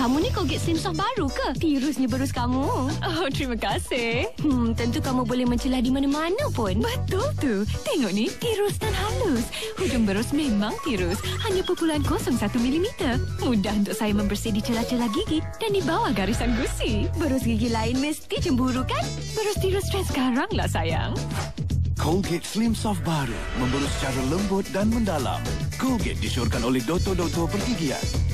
Kamu ni Colgate Slim Soft baru ke? Tirusnya berus kamu. Oh, terima kasih. Hmm, tentu kamu boleh mencelah di mana-mana pun. Betul tu. Tengok ni, tirus dan halus. Hujung berus memang tirus. Hanya pukulan 0.1 mm. Mudah untuk saya membersih di celah-celah gigi dan di bawah garisan gusi. Berus gigi lain mesti cemburu kan? Berus tirus trend sekarang lah sayang. Colgate Slim Soft baru. Memberus secara lembut dan mendalam. Colgate disyorkan oleh doktor-doktor pergigian.